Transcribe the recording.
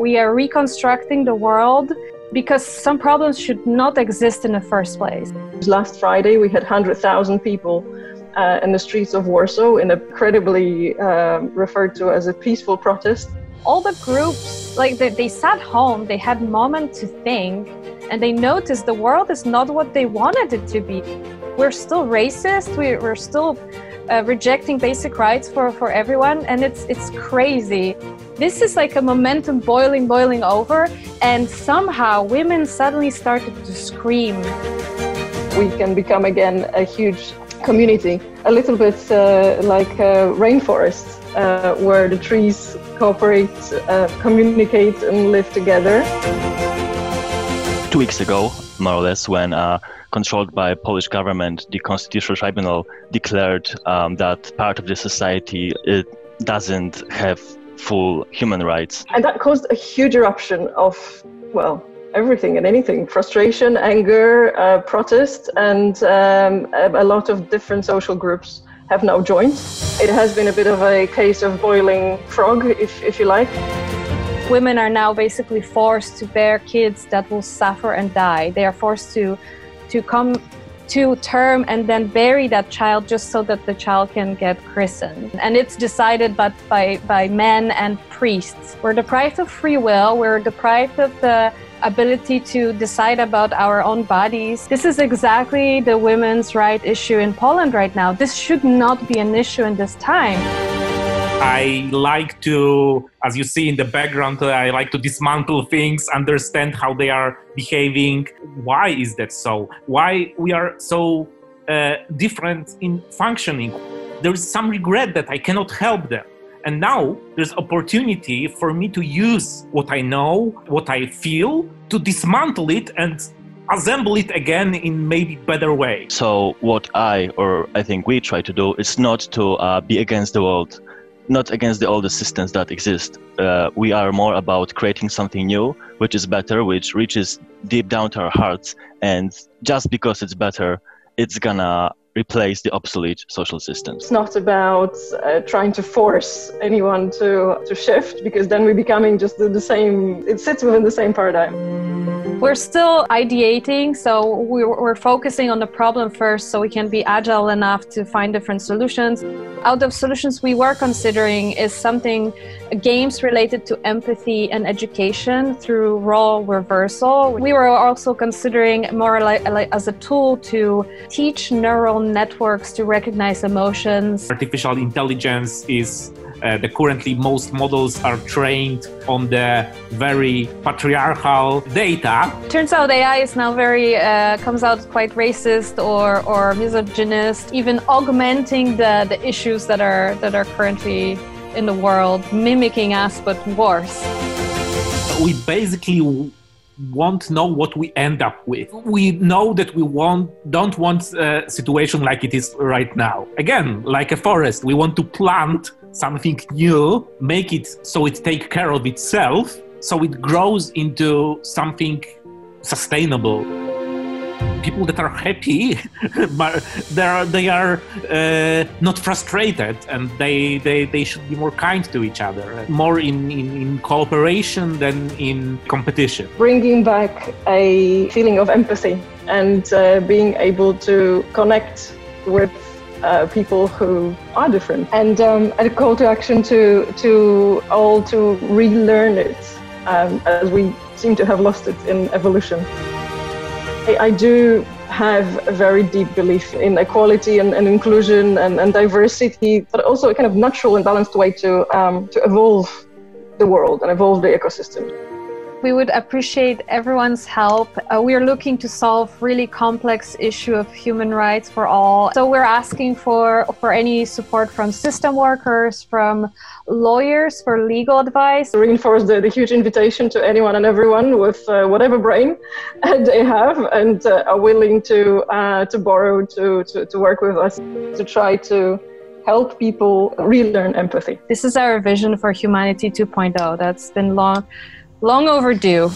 We are reconstructing the world because some problems should not exist in the first place. Last Friday, we had 100,000 people uh, in the streets of Warsaw in a credibly uh, referred to as a peaceful protest. All the groups, like they, they sat home, they had moment to think, and they noticed the world is not what they wanted it to be. We're still racist. We're, we're still uh, rejecting basic rights for, for everyone, and it's it's crazy. This is like a momentum boiling, boiling over, and somehow women suddenly started to scream. We can become again a huge community, a little bit uh, like a rainforest, uh, where the trees cooperate, uh, communicate, and live together. Two weeks ago, more or less, when uh, controlled by Polish government, the Constitutional Tribunal declared um, that part of the society it doesn't have full human rights. And that caused a huge eruption of, well, everything and anything frustration, anger, uh, protest, and um, a lot of different social groups have now joined. It has been a bit of a case of boiling frog, if, if you like. Women are now basically forced to bear kids that will suffer and die. They are forced to to come to term and then bury that child just so that the child can get christened. And it's decided by, by, by men and priests. We're deprived of free will, we're deprived of the ability to decide about our own bodies. This is exactly the women's right issue in Poland right now. This should not be an issue in this time. I like to, as you see in the background, I like to dismantle things, understand how they are behaving. Why is that so? Why we are so uh, different in functioning? There is some regret that I cannot help them. And now there's opportunity for me to use what I know, what I feel, to dismantle it and assemble it again in maybe better way. So what I or I think we try to do is not to uh, be against the world, not against the older systems that exist. Uh, we are more about creating something new, which is better, which reaches deep down to our hearts. And just because it's better, it's gonna replace the obsolete social systems. It's not about uh, trying to force anyone to, to shift because then we're becoming just the, the same, it sits within the same paradigm. We're still ideating, so we're, we're, focusing on the problem first so we can be agile enough to find different solutions. Out of solutions we were considering is something, games related to empathy and education through role reversal. We were also considering more like, like as a tool to teach neural networks to recognize emotions. Artificial intelligence is uh, the currently most models are trained on the very patriarchal data. Turns out AI is now very uh, comes out quite racist or or misogynist, even augmenting the the issues that are that are currently in the world, mimicking us but worse. We basically won't know what we end up with. We know that we want, don't want a situation like it is right now. Again, like a forest, we want to plant something new, make it so it take care of itself, so it grows into something sustainable. People that are happy, they are, they are uh, not frustrated, and they, they, they should be more kind to each other, more in, in, in cooperation than in competition. Bringing back a feeling of empathy and uh, being able to connect with uh, people who are different, and um, a call to action to to all to relearn it, um, as we seem to have lost it in evolution. I, I do have a very deep belief in equality and, and inclusion and, and, diversity, but also a kind of natural and balanced way to um, to evolve the world and evolve the ecosystem. We would appreciate everyone's help. Uh, we are looking to solve really complex issue of human rights for all. So we're asking for for any support from system workers, from lawyers for legal advice. Reinforce the, the huge invitation to anyone and everyone with uh, whatever brain they have and uh, are willing to uh, to borrow to, to to work with us to try to help people relearn empathy. This is our vision for Humanity 2.0. That's been long long overdue.